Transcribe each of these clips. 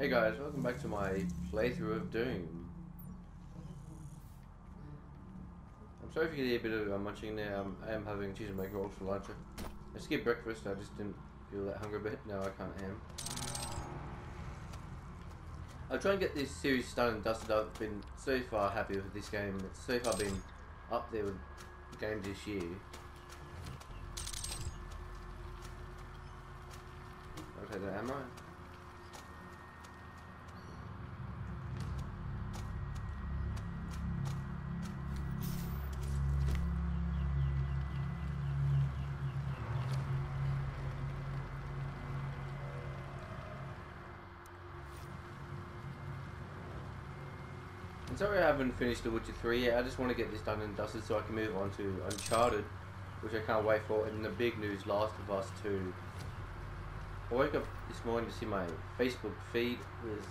Hey guys, welcome back to my playthrough of Doom. I'm sorry if you hear a bit of uh, munching there. Um, I am having cheese and mac rolls for lunch. I skipped breakfast. I just didn't feel that hunger bit. Now I can't am. I'll try and get this series done and dusted up. I've been so far happy with this game. It's so far been up there with games this year. Okay, the ammo. I'm sorry I haven't finished The Witcher 3 yet. I just want to get this done and dusted so I can move on to Uncharted, which I can't wait for. And the big news, Last of Us 2. I woke up this morning to see my Facebook feed with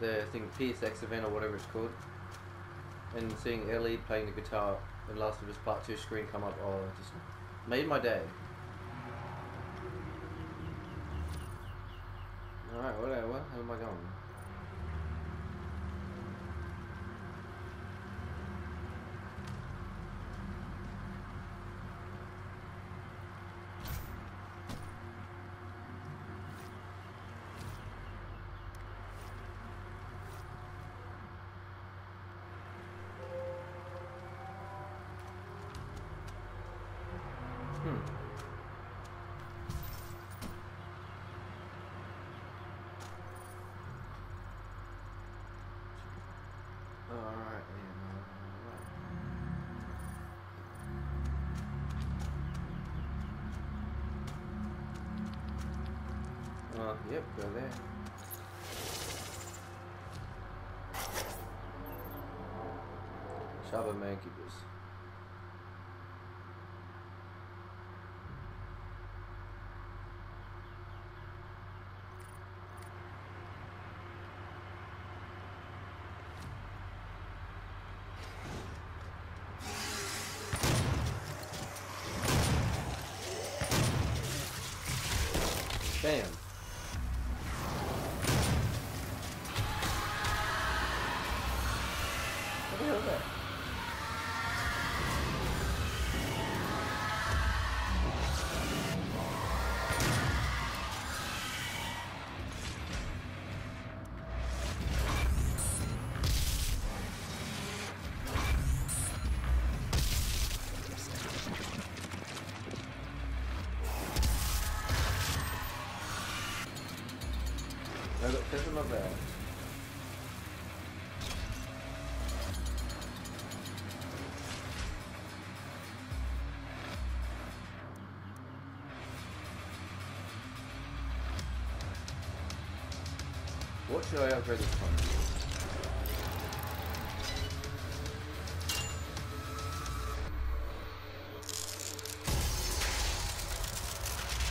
the thing PSX event or whatever it's called, and seeing Ellie playing the guitar and Last of Us Part 2 screen come up. Oh, just made my day. Alright, whatever. How am I going? Hmm. Uh, yep, go there. Shaba Mancubus. Bam. What Should I upgrade this time?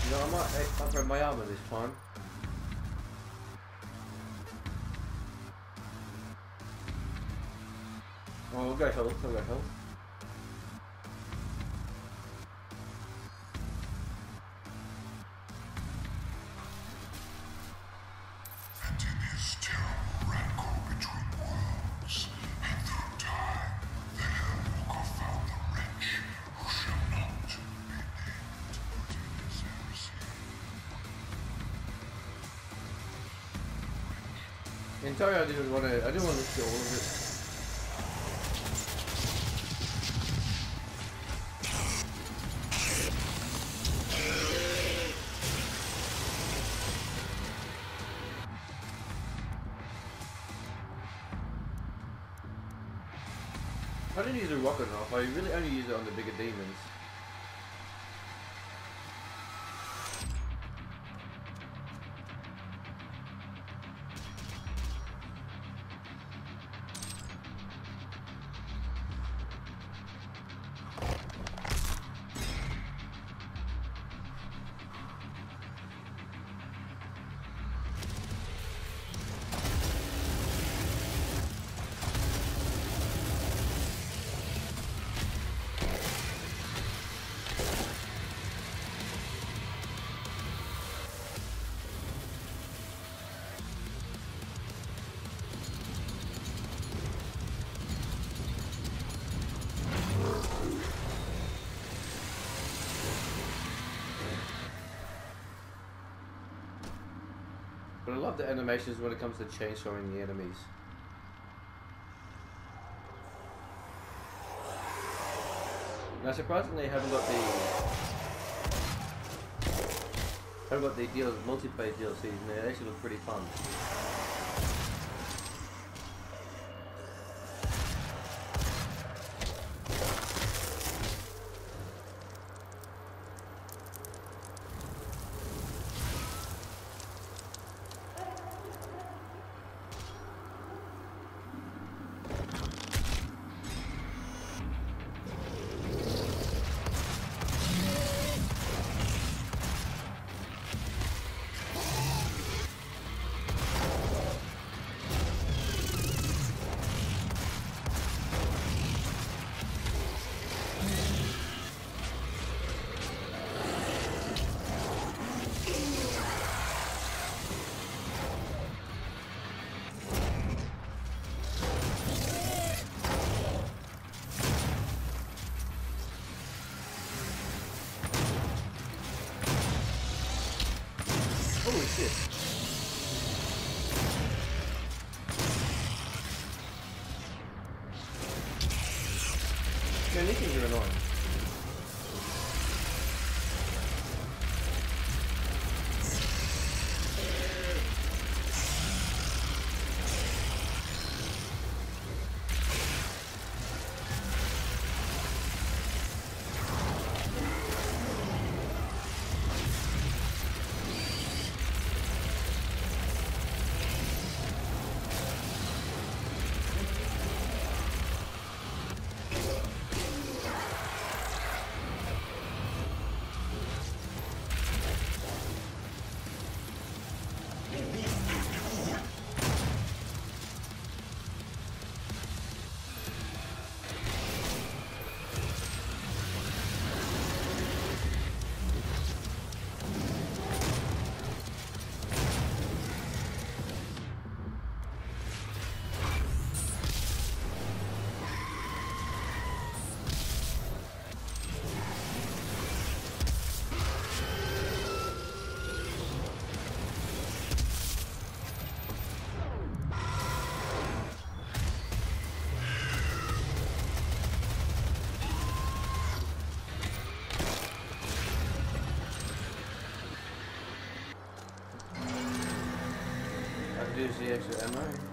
You know, I might eh, upgrade my armor this time. Oh, we'll go health, we'll go health. Entirely, I didn't want to. I didn't want to kill all of it. I didn't use a rocket enough. I really only use it on the bigger demons. Love the animations when it comes to chainsawing the enemies. Now surprisingly I haven't got the haven't got the deals multiplayer DLCs and they actually look pretty fun. Shit. Man, these things are annoying. Extra ammo.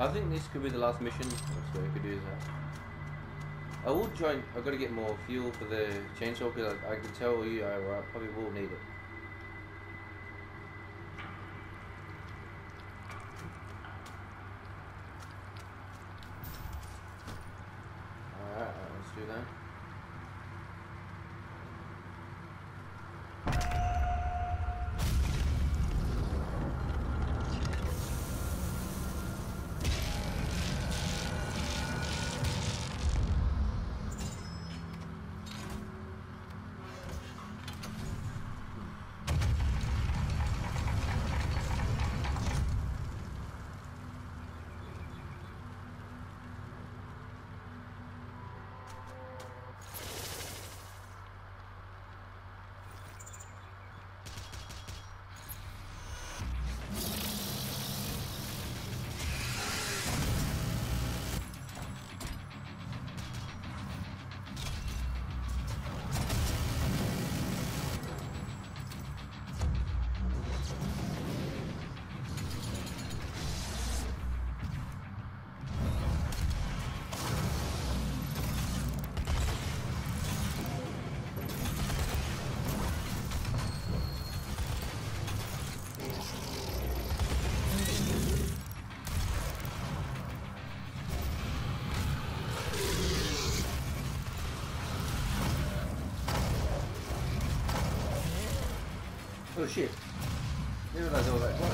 I think this could be the last mission, so we could do that. I will and- I've got to get more fuel for the chainsaw because I, I can tell you I, I probably will need it. Oh shit. Didn't realize all that was.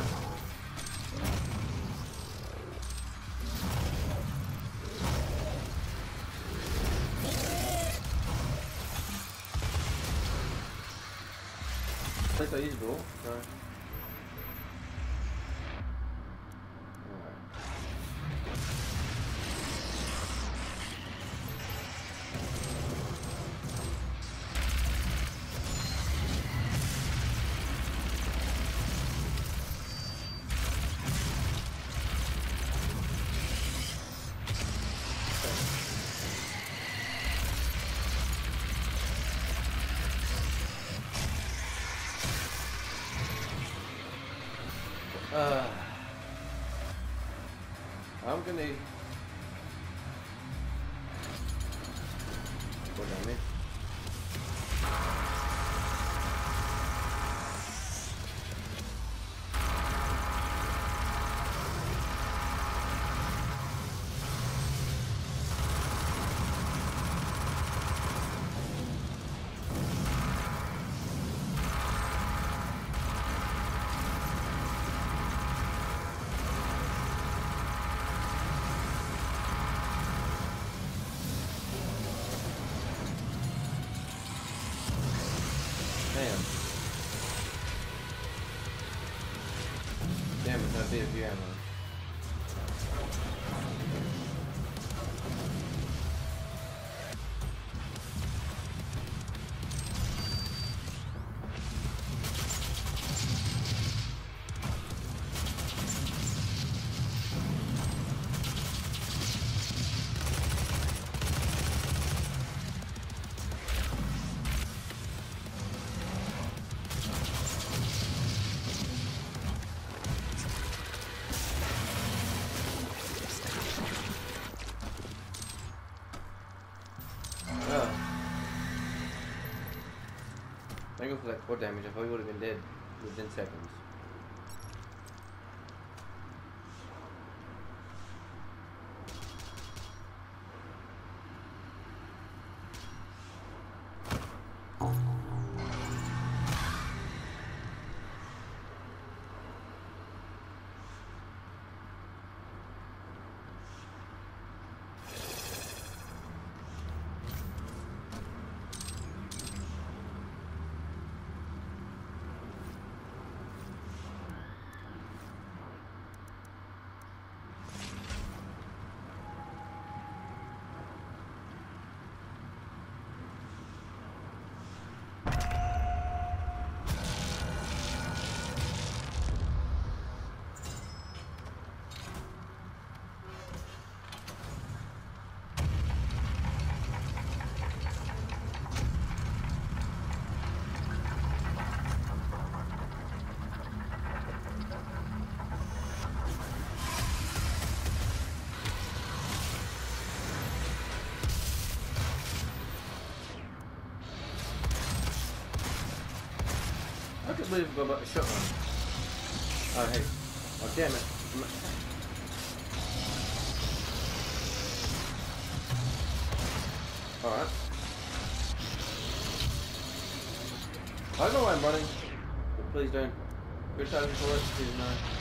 That's not usable, I'm gonna. What I Thank you for that quad damage. I probably would have been dead within seconds. Believe I got a shotgun. Oh hey. Oh damn it. Alright. I don't know why I'm running. But please don't. Criticize me for it, please no.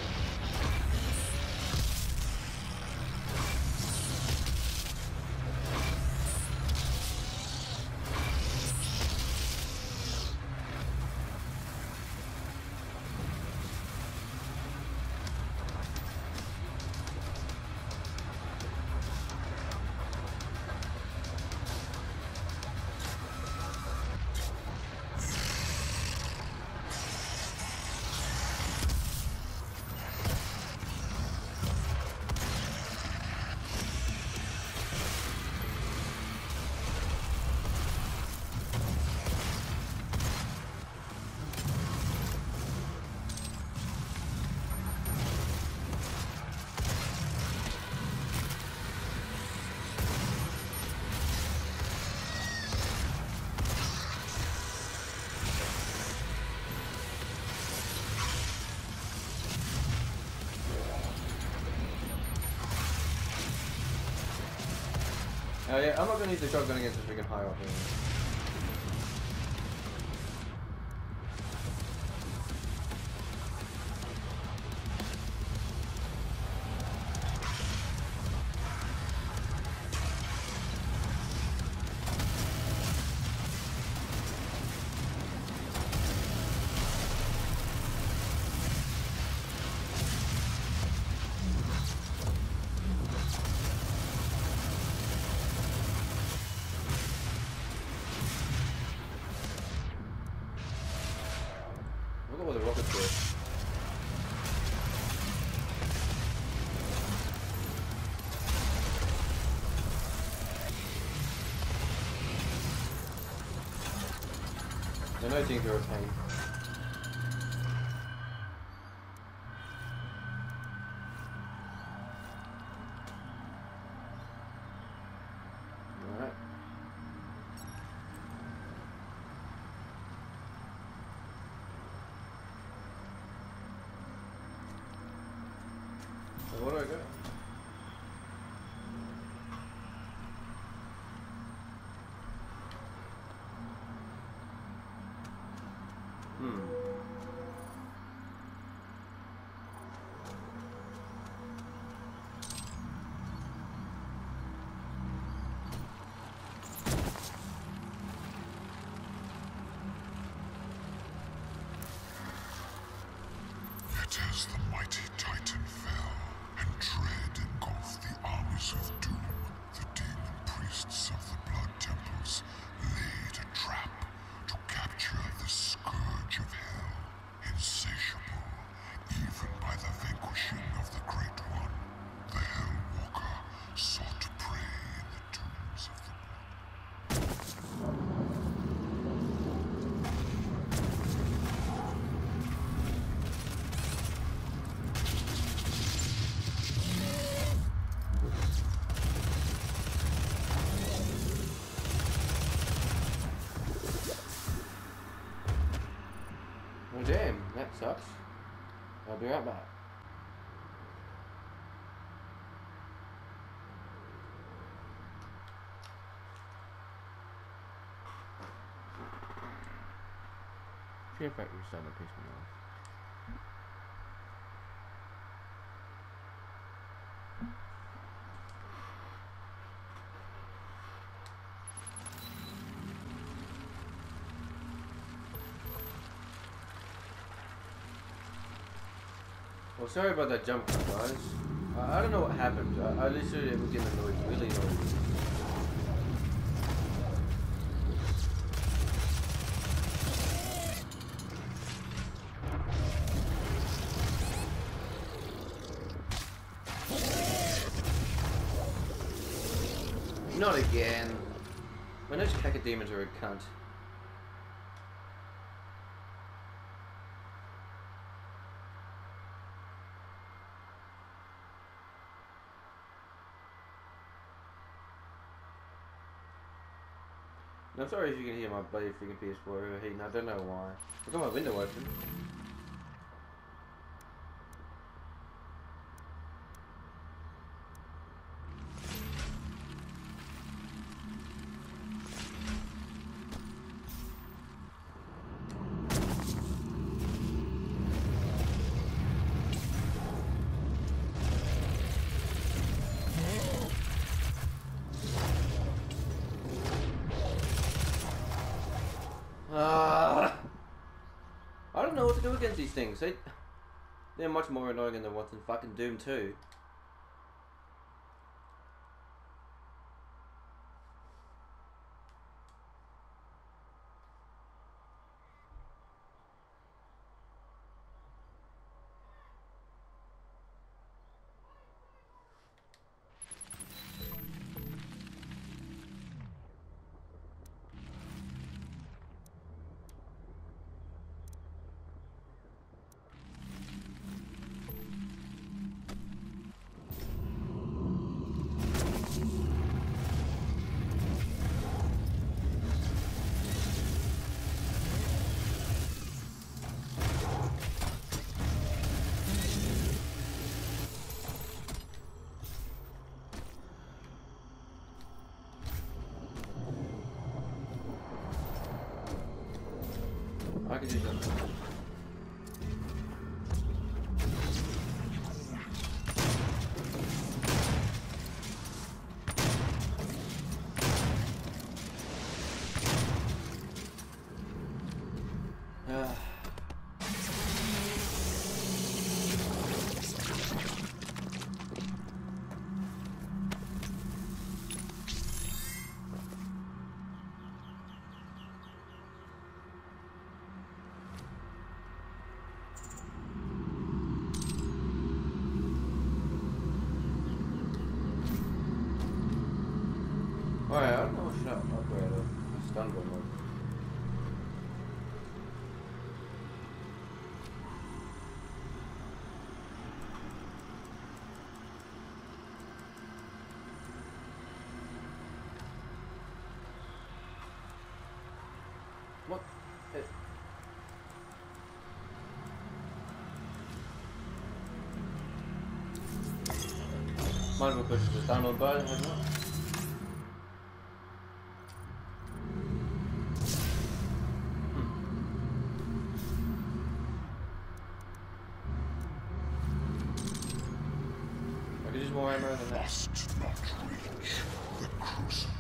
Oh, yeah, I'm not gonna use the shotgun against the freaking high up here. I know things sucks. I'll be right back. Share Factory starting to piss me off. Well, sorry about that jump cut, guys. I, I don't know what happened. I, I literally was getting annoyed, really annoyed. Not again. My those cacodemons are a cunt. I'm sorry if you can hear my bloody freaking PS4 overheating. I don't know why. I've got my window open. Against these things. They, they're much more annoying than ones in fucking Doom 2. Ammo than that. Must not reach the crucible.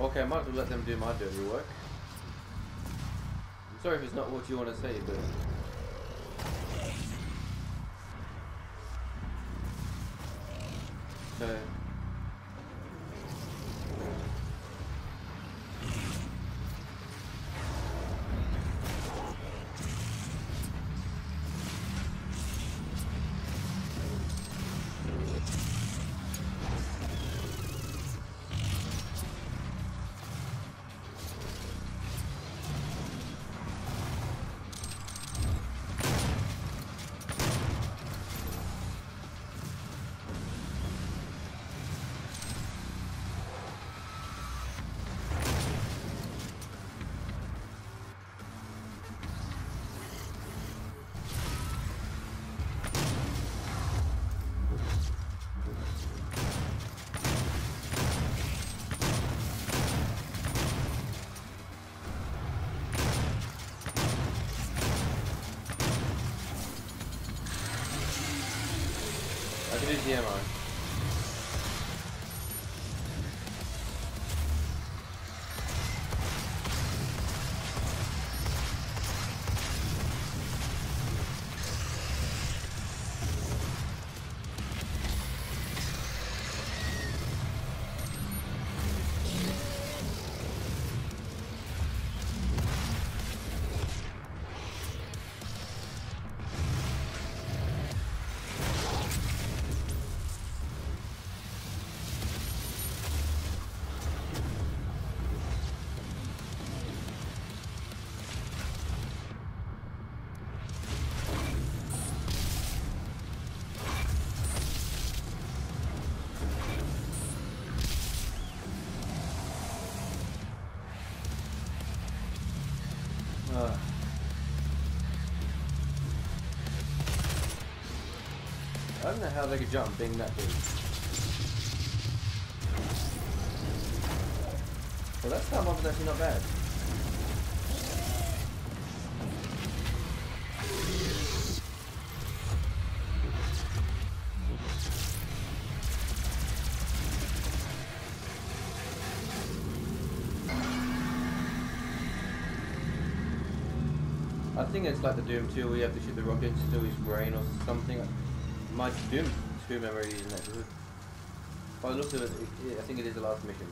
Okay, I might well let them do my dirty work. I'm sorry if it's not what you want to say, but. I can use the don't know how they could jump being that big. Well, that star mob is actually not bad. I think it's like the Doom 2 where you have to shoot the rockets to his brain or something. My Doom 2 memory isn't that good. Looks of it, it, I think it is the last mission.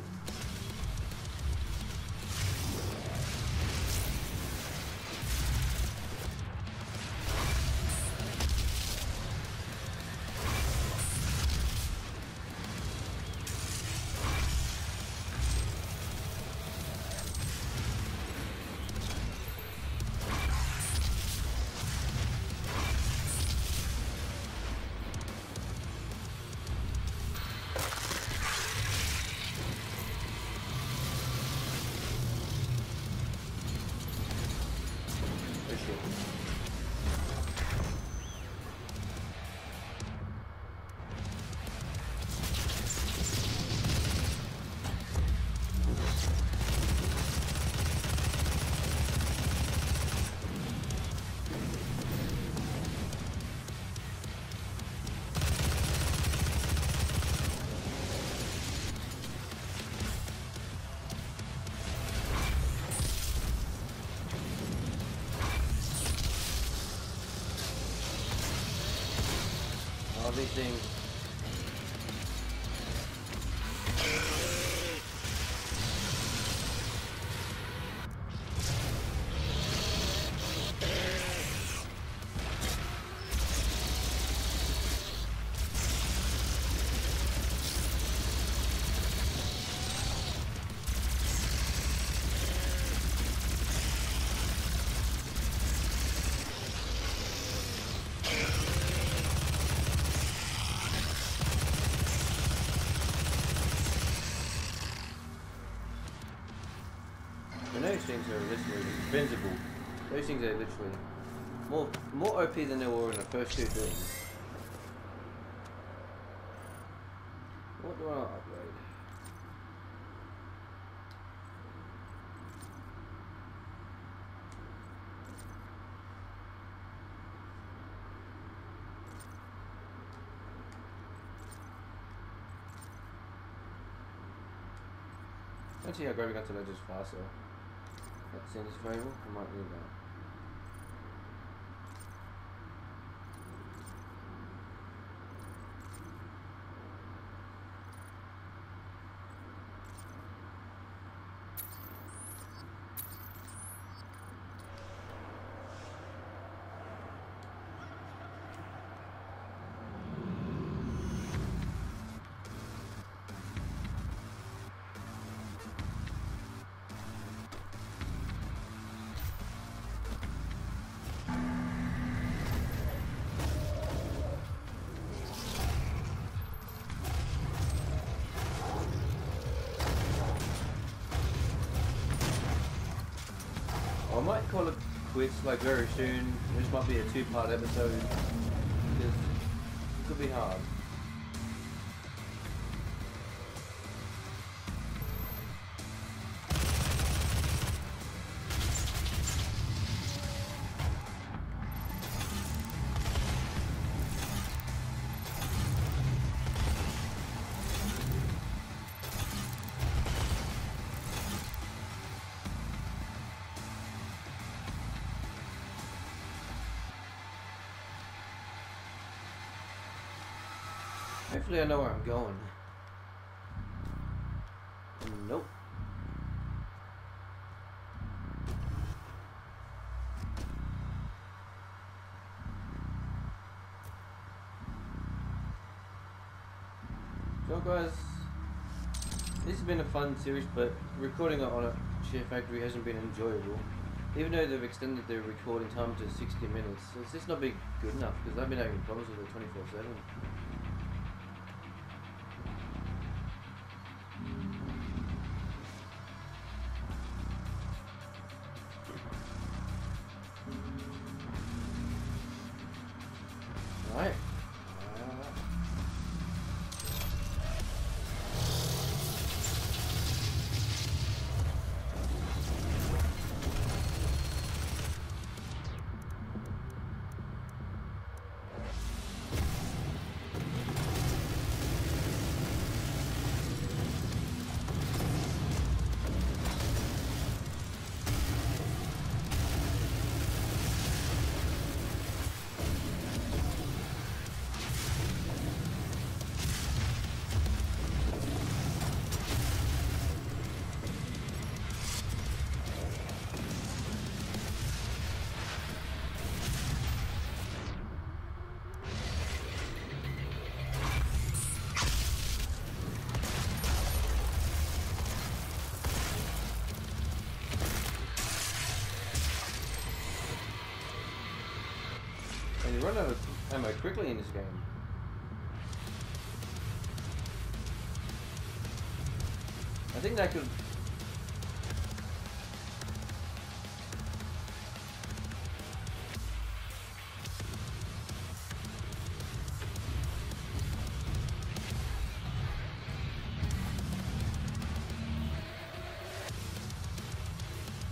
These things. Things are literally invincible. Those things are literally more more OP than they were in the first two things. What do I upgrade? Actually, yeah, grabbing onto ledges faster. That seems available. I might need that. Call it quits like very soon. This might be a two-part episode. It could be hard. Hopefully I know where I'm going. Nope. Guys, this has been a fun series, but recording it on a Share Factory hasn't been enjoyable. Even though they've extended the recording time to 60 minutes, it's just not been good enough because I've been having problems with it 24-7. Ammo quickly in this game. I think that could.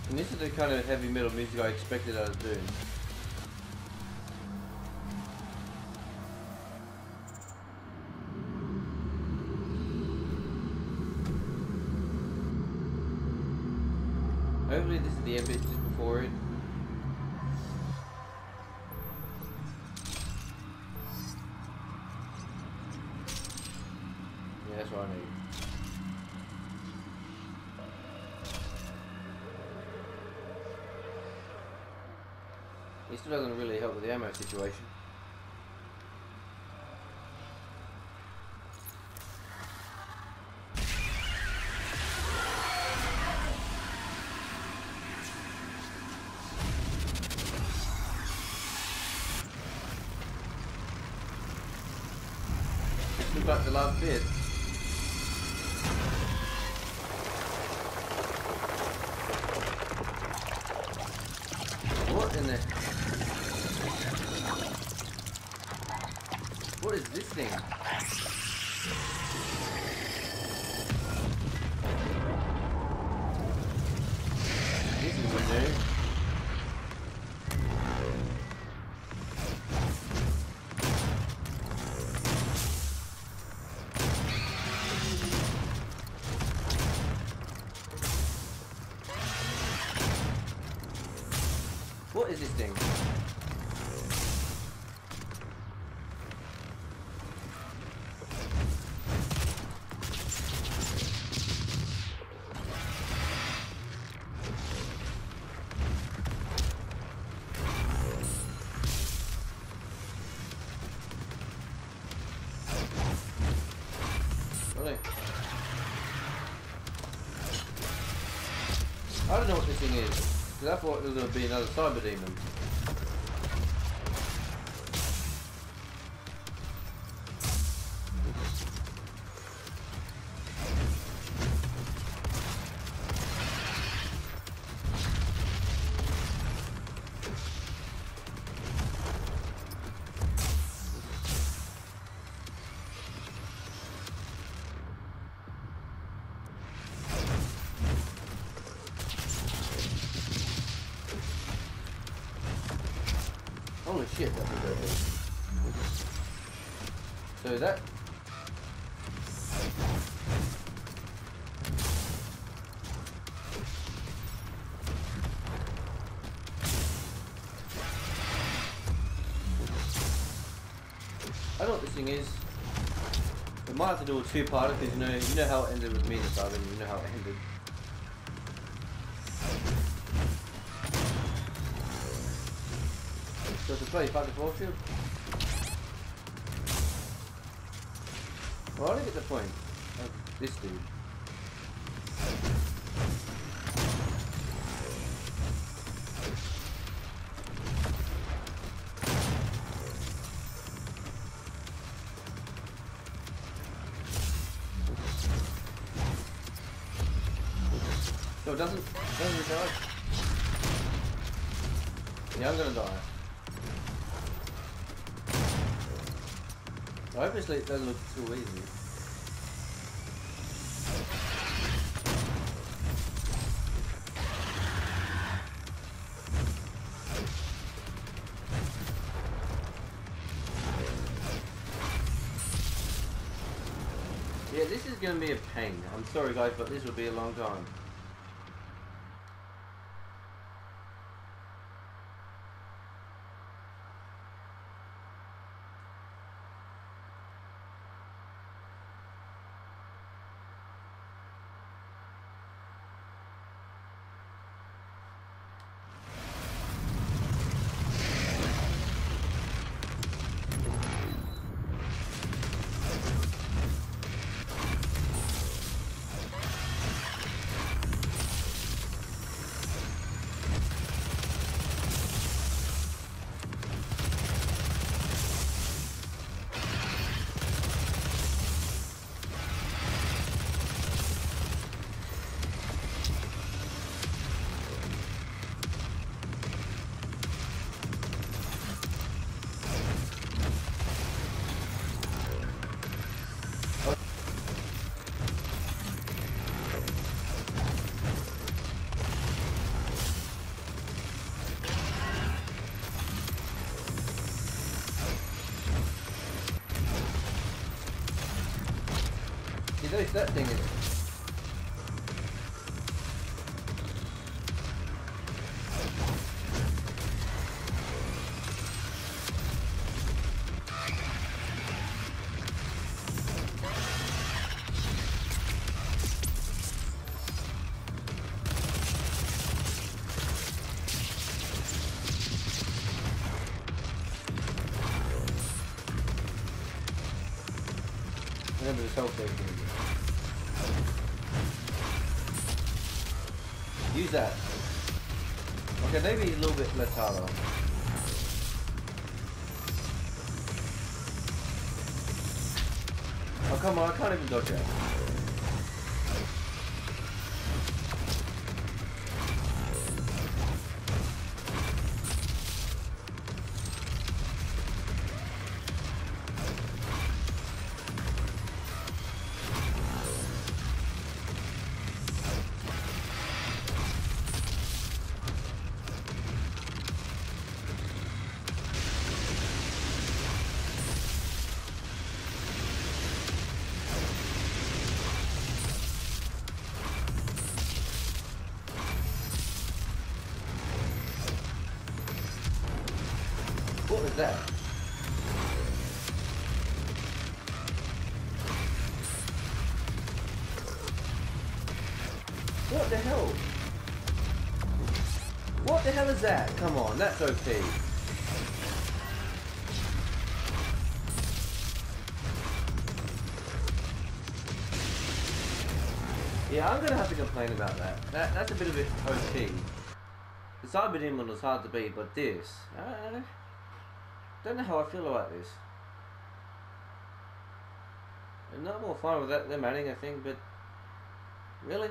And this is the kind of heavy metal music I expected out of Doom. It still doesn't really help with the ammo situation. Is. Because I thought going to be another cyber demon. Might have to two-parter because you know, you know how it ended with me this and you know how it ended. So to play back and forth field. Well, I don't get the point of this dude. Obviously, it doesn't look too easy. Yeah, this is gonna be a pain. I'm sorry guys, but this will be a long time. Know, that thing is. Remember this whole thing. Use that. Okay, maybe a little bit less harder. Oh come on, I can't even dodge it. Complain about that. That that's a bit of it OP. The cyber demon was hard to beat, but this, I don't know how I feel about this. I'm not more fun with that than Manning, I think, but really.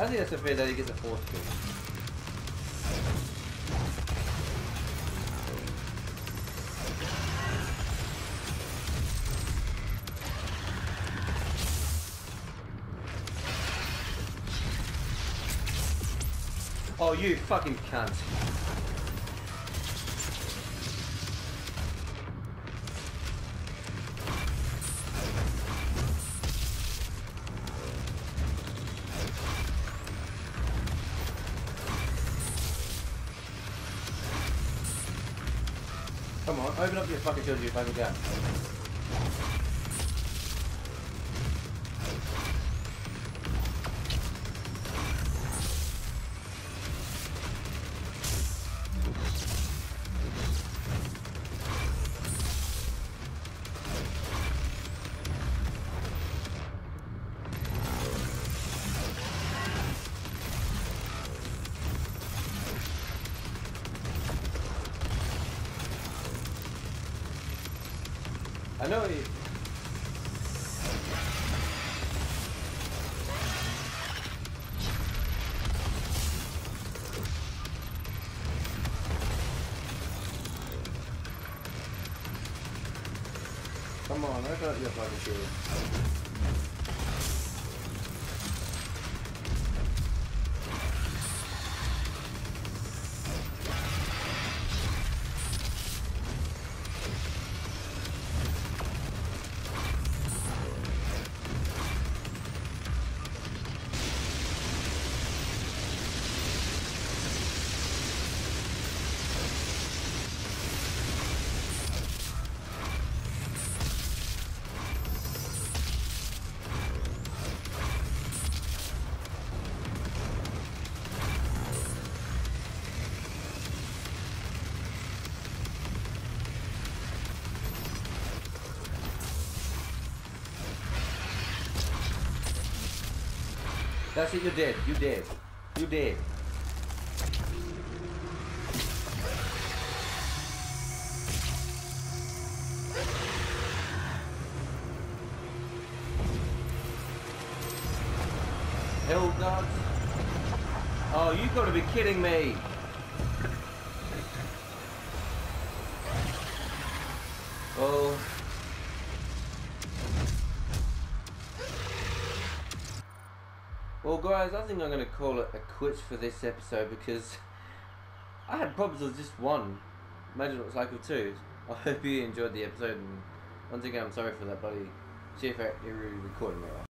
I think that's a fair that he gets a fourth kill. Oh, you fucking cunt. Come on, open up your fucking shield, you fucking gun. Up That's it, you're dead. You dead. You dead. Hell Guards. Oh, you gotta be kidding me. Oh. Well, guys, I think I'm going to call it a quits for this episode because I had problems with just one. Imagine what it's like with two. I hope you enjoyed the episode, and once again, I'm sorry for that bloody CFA recording error.